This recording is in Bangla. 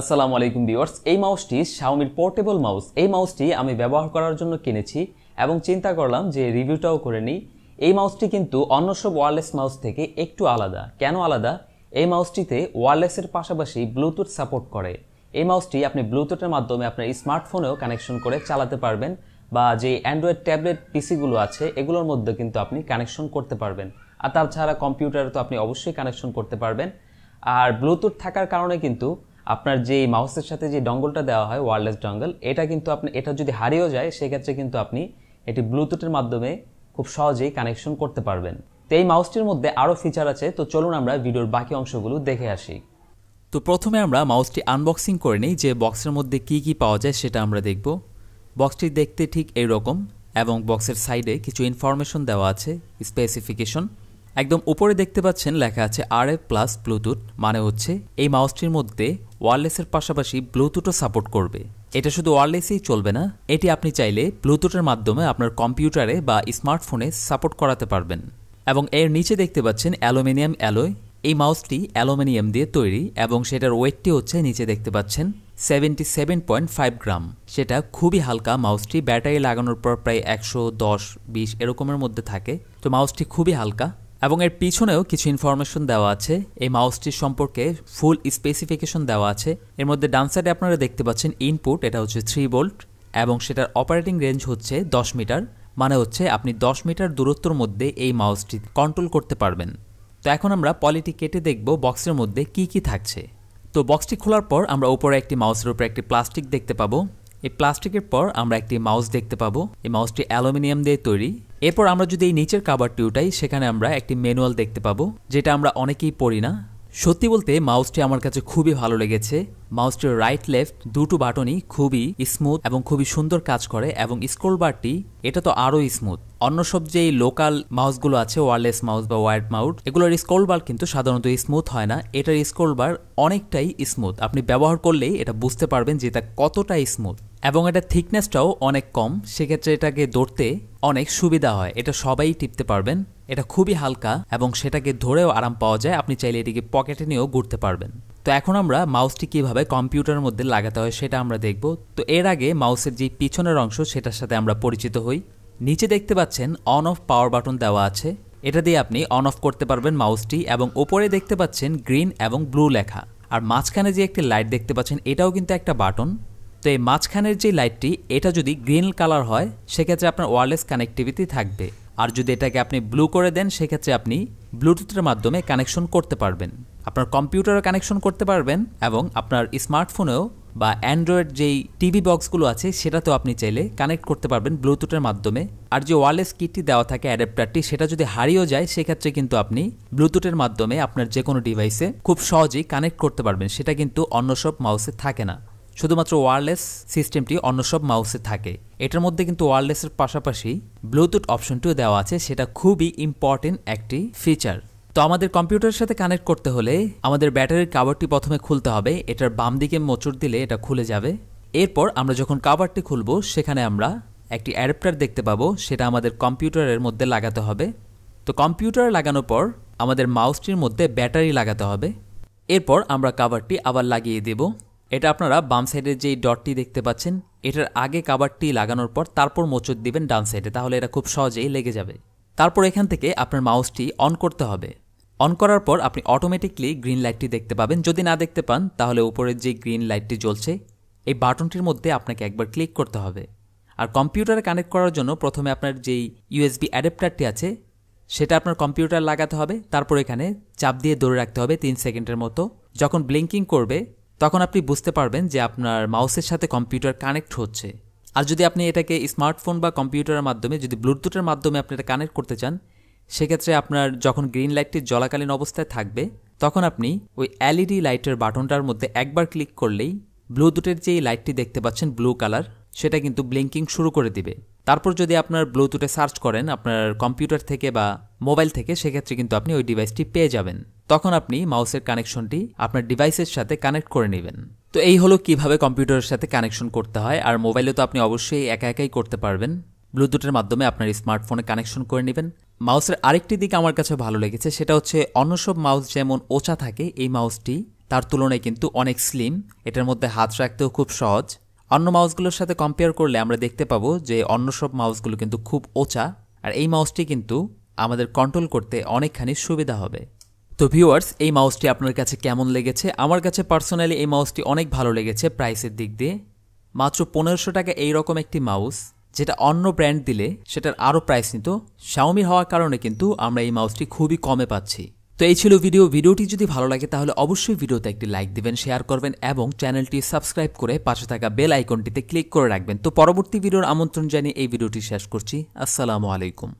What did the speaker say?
আসসালামু আলাইকুম ভিউয়ার্স, এই মাউসটি শাওমির পোর্টেবল মাউস এই মাউসটি আমি ব্যবহার করার জন্য কিনেছি এবং চিন্তা করলাম যে রিভিউটাও করে নিই। এই মাউসটি কিন্তু অন্য সব ওয়ারলেস মাউস থেকে একটু আলাদা। কেন আলাদা? এই মাউসটিতে ওয়ারলেসের পাশাপাশি ব্লুটুথ সাপোর্ট করে। এই মাউসটি আপনি ব্লুটুথের মাধ্যমে আপনার স্মার্টফোনেও কানেকশন করে চালাতে পারবেন বা যে অ্যান্ড্রয়েড ট্যাবলেট পিসিগুলো আছে, এগুলোর মধ্যে কিন্তু আপনি কানেকশন করতে পারবেন। আর তাছাড়া কম্পিউটারে তো আপনি অবশ্যই কানেকশন করতে পারবেন। আর ব্লুটুথ থাকার কারণে কিন্তু আপনার যে মাউসের সাথে যে ডঙ্গলটা দেওয়া হয় ওয়ারলেস ডঙ্গল এটা কিন্তু আপনি, এটা যদি হারিয়েও যায়, সেক্ষেত্রে কিন্তু আপনি এটি ব্লুটুথের মাধ্যমে খুব সহজেই কানেকশন করতে পারবেন। তো এই মাউসটির মধ্যে আরও ফিচার আছে, তো চলুন আমরা ভিডিওর বাকি অংশগুলো দেখে আসি। তো প্রথমে আমরা মাউসটি আনবক্সিং করে নিই, যে বক্সের মধ্যে কি কি পাওয়া যায় সেটা আমরা দেখব। বক্সটি দেখতে ঠিক এইরকম, এবং বক্সের সাইডে কিছু ইনফরমেশন দেওয়া আছে স্পেসিফিকেশন একদম উপরে দেখতে পাচ্ছেন, লেখা আছে আর এফ প্লাস ব্লুটুথ মানে হচ্ছে এই মাউসটির মধ্যে ওয়ারলেসের পাশাপাশি ব্লুটুথও সাপোর্ট করবে। এটা শুধু ওয়ারলেসেই চলবে না, এটি আপনি চাইলে ব্লুটুথের মাধ্যমে আপনার কম্পিউটারে বা স্মার্টফোনে সাপোর্ট করাতে পারবেন। এবং এর নিচে দেখতে পাচ্ছেন অ্যালুমিনিয়াম অ্যালয়। এই মাউসটি অ্যালুমিনিয়াম দিয়ে তৈরি এবং সেটার ওয়েটটি হচ্ছে নিচে দেখতে পাচ্ছেন seventy seven point five gram. সেটা খুবই হালকা, মাউসটি ব্যাটারি লাগানোর পর প্রায় একশো দশ বিশ এরকমের মধ্যে থাকে। তো মাউসটি খুবই হালকা। এবং এর পিছনেও কিছু ইনফরমেশন দেওয়া আছে। এই মাউসটির সম্পর্কে ফুল স্পেসিফিকেশন দেওয়া আছে। এর মধ্যে ডান সাইডে আপনারা দেখতে পাচ্ছেন ইনপুট এটা হচ্ছে থ্রি বোল্ট এবং সেটার অপারেটিং রেঞ্জ হচ্ছে দশ মিটার মানে হচ্ছে আপনি দশ মিটার দূরত্বর মধ্যে এই মাউসটি কন্ট্রোল করতে পারবেন। তো এখন আমরা পলিটি কেটে দেখব বক্সের মধ্যে কি কি থাকছে। তো বক্সটি খোলার পর আমরা উপরে একটি মাউসের উপরে একটি প্লাস্টিক দেখতে পাবো। এই প্লাস্টিকের পর আমরা একটি মাউস দেখতে পাবো। এই মাউসটি অ্যালুমিনিয়াম দিয়ে তৈরি। এরপর আমরা যদি এই নিচের কাবারটি উঠাই, সেখানে আমরা একটি ম্যানুয়াল দেখতে পাবো, যেটা আমরা অনেকেই পড়ি না। সত্যি বলতে, মাউসটি আমার কাছে খুবই ভালো লেগেছে। মাউসটির রাইট লেফট দুটো বাটনই খুবই স্মুথ এবং খুবই সুন্দর কাজ করে, এবং স্ক্রোল বারটি এটা তো আরও স্মুথ অন্য সব যে লোকাল মাউসগুলো আছে ওয়ারলেস মাউস বা ওয়ার্ড মাউট এগুলোর স্ক্রোল বার কিন্তু সাধারণত স্মুথ হয় না। এটার স্ক্রোল বার অনেকটাই স্মুথ আপনি ব্যবহার করলেই এটা বুঝতে পারবেন যে এটা কতটা স্মুথ এবং এটা থিকনেসটাও অনেক কম, সেক্ষেত্রে এটাকে ধরতে অনেক সুবিধা হয়। এটা সবাই টিপতে পারবেন। এটা খুবই হালকা এবং সেটাকে ধরেও আরাম পাওয়া যায়। আপনি চাইলে এটিকে পকেটে নিয়েও ঘুরতে পারবেন। তো এখন আমরা মাউসটি কীভাবে কম্পিউটারের মধ্যে লাগাতে হয় সেটা আমরা দেখব। তো এর আগে মাউসের যে পিছনের অংশ, সেটার সাথে আমরা পরিচিত হই। নিচে দেখতে পাচ্ছেন অন অফ পাওয়ার বাটন দেওয়া আছে। এটা দিয়ে আপনি অন অফ করতে পারবেন মাউসটি এবং ওপরে দেখতে পাচ্ছেন গ্রিন এবং ব্লু লেখা। আর মাঝখানে যে একটি লাইট দেখতে পাচ্ছেন, এটাও কিন্তু একটা বাটন তো এই মাঝখানের যে লাইটটি, এটা যদি গ্রিন কালার হয়, সেক্ষেত্রে আপনার ওয়ারলেস কানেক্টিভিটি থাকবে। আর যদি এটাকে আপনি ব্লু করে দেন, সেক্ষেত্রে আপনি ব্লুটুথের মাধ্যমে কানেকশন করতে পারবেন। আপনার কম্পিউটারও কানেকশন করতে পারবেন এবং আপনার স্মার্টফোনেও বা অ্যান্ড্রয়েড যেই টিভি বক্সগুলো আছে, সেটাতেও আপনি চাইলে কানেক্ট করতে পারবেন ব্লুটুথের মাধ্যমে। আর যে ওয়ারলেস কিটটি দেওয়া থাকে অ্যাডাপ্টারটি সেটা যদি হারিয়েও যায়, সেক্ষেত্রে কিন্তু আপনি ব্লুটুথের মাধ্যমে আপনার যে কোনো ডিভাইসে খুব সহজেই কানেক্ট করতে পারবেন। সেটা কিন্তু অন্য সব মাউসে থাকে না। শুধুমাত্র ওয়ারলেস সিস্টেমটি অন্য সব মাউসে থাকে। এটার মধ্যে কিন্তু ওয়ারলেসের পাশাপাশি ব্লুটুথ অপশনটিও দেওয়া আছে, সেটা খুবই ইম্পর্টেন্ট একটি ফিচার তো আমাদের কম্পিউটারের সাথে কানেক্ট করতে হলে আমাদের ব্যাটারির কাভারটি প্রথমে খুলতে হবে, এটার বাম দিকে মোচড় দিলে এটা খুলে যাবে। এরপর আমরা যখন কাভারটি খুলব, সেখানে আমরা একটি অ্যাডাপ্টার দেখতে পাবো, সেটা আমাদের কম্পিউটারের মধ্যে লাগাতে হবে। তো কম্পিউটার লাগানোর পর আমাদের মাউসটির মধ্যে ব্যাটারি লাগাতে হবে। এরপর আমরা কাভারটি আবার লাগিয়ে দেব। এটা আপনারা বাম সাইডের যেই ডটটি দেখতে পাচ্ছেন, এটার আগে কাবারটি লাগানোর পর তারপর মোচর দিবেন ডান সাইডে তাহলে এটা খুব সহজেই লেগে যাবে। তারপর এখান থেকে আপনার মাউসটি অন করতে হবে। অন করার পর আপনি অটোমেটিকলি গ্রিন লাইটটি দেখতে পাবেন। যদি না দেখতে পান, তাহলে উপরের যে গ্রিন লাইটটি জ্বলছে, এই বাটনটির মধ্যে আপনাকে একবার ক্লিক করতে হবে। আর কম্পিউটারে কানেক্ট করার জন্য প্রথমে আপনার যেই ইউএসবি অ্যাডাপ্টারটি আছে, সেটা আপনার কম্পিউটার লাগাতে হবে। তারপর এখানে চাপ দিয়ে ধরে রাখতে হবে তিন সেকেন্ডের মতো। যখন ব্লিঙ্কিং করবে তখন আপনি বুঝতে পারবেন যে আপনার মাউসের সাথে কম্পিউটার কানেক্ট হচ্ছে। আর যদি আপনি এটাকে স্মার্টফোন বা কম্পিউটারের মাধ্যমে, যদি ব্লুটুথের মাধ্যমে আপনি এটা কানেক্ট করতে চান, সেক্ষেত্রে আপনার যখন গ্রিন লাইটটি জলাকালীন অবস্থায় থাকবে, তখন আপনি ওই এলইডি লাইটের বাটনটার মধ্যে একবার ক্লিক করলেই ব্লুটুথের যেই লাইটটি দেখতে পাচ্ছেন, ব্লু কালার, সেটা কিন্তু ব্লিঙ্কিং শুরু করে দিবে। তারপর যদি আপনার ব্লুটুথে সার্চ করেন, আপনার কম্পিউটার থেকে বা মোবাইল থেকে, সেক্ষেত্রে কিন্তু আপনি ওই ডিভাইসটি পেয়ে যাবেন। তখন আপনি মাউসের কানেকশনটি আপনার ডিভাইসের সাথে কানেক্ট করে নেবেন। তো এই হলো কীভাবে কম্পিউটারের সাথে কানেকশন করতে হয়, আর মোবাইলে তো আপনি অবশ্যই একা একাই করতে পারবেন। ব্লুটুথের মাধ্যমে আপনার স্মার্টফোনে কানেকশন করে নেবেন। মাউসের আরেকটি দিক আমার কাছে ভালো লেগেছে, সেটা হচ্ছে অন্য সব মাউস যেমন ওচা থাকে, এই মাউসটি তার তুলনায় কিন্তু অনেক স্লিম এটার মধ্যে হাত রাখতেও খুব সহজ। অন্য মাউসগুলোর সাথে কম্পেয়ার করলে আমরা দেখতে পাবো যে অন্য সব মাউসগুলো কিন্তু খুব ওচা, আর এই মাউসটি কিন্তু আমাদের কন্ট্রোল করতে অনেকখানি সুবিধা হবে। তো ভিউয়ার্স, এই মাউসটি আপনার কাছে কেমন লেগেছে? আমার কাছে পার্সোনালি এই মাউসটি অনেক ভালো লেগেছে প্রাইসের দিক দিয়ে। মাত্র পনেরোশো টাকা এই রকম একটি মাউস, যেটা অন্য ব্র্যান্ড দিলে সেটার আরও প্রাইস নিত। শাওমি হওয়ার কারণে কিন্তু আমরা এই মাউসটি খুবই কমে পাচ্ছি। তো এই ছিল ভিডিও। ভিডিওটি যদি ভালো লাগে তাহলে অবশ্যই ভিডিওতে একটি লাইক দিবেন, শেয়ার করবেন এবং চ্যানেলটি সাবস্ক্রাইব করে পাশে থাকা বেল আইকনটিতে ক্লিক করে রাখবেন। তো পরবর্তী ভিডিওর আমন্ত্রণ জানিয়ে এই ভিডিওটি শেষ করছি। আসসালামু আলাইকুম।